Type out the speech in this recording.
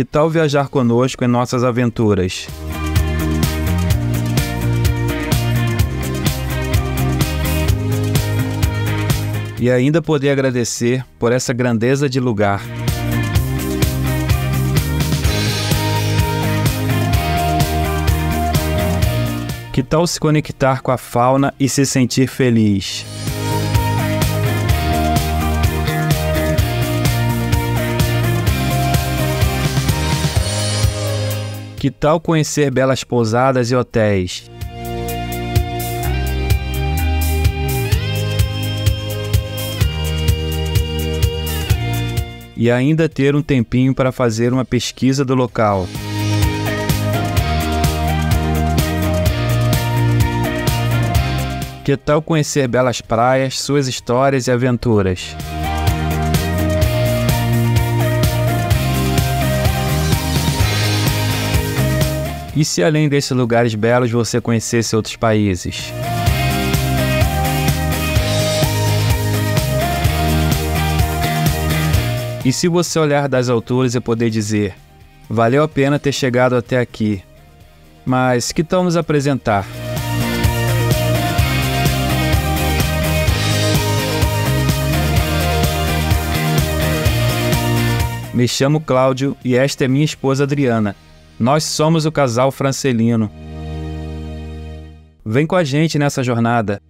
Que tal viajar conosco em nossas aventuras? E ainda poder agradecer por essa grandeza de lugar. Que tal se conectar com a fauna e se sentir feliz? Que tal conhecer belas pousadas e hotéis? E ainda ter um tempinho para fazer uma pesquisa do local. Que tal conhecer belas praias, suas histórias e aventuras? E se além desses lugares belos você conhecesse outros países? E se você olhar das alturas e poder dizer: valeu a pena ter chegado até aqui, mas que tal nos apresentar? Me chamo Cláudio e esta é minha esposa Adriana. Nós somos o casal Francelino. Vem com a gente nessa jornada.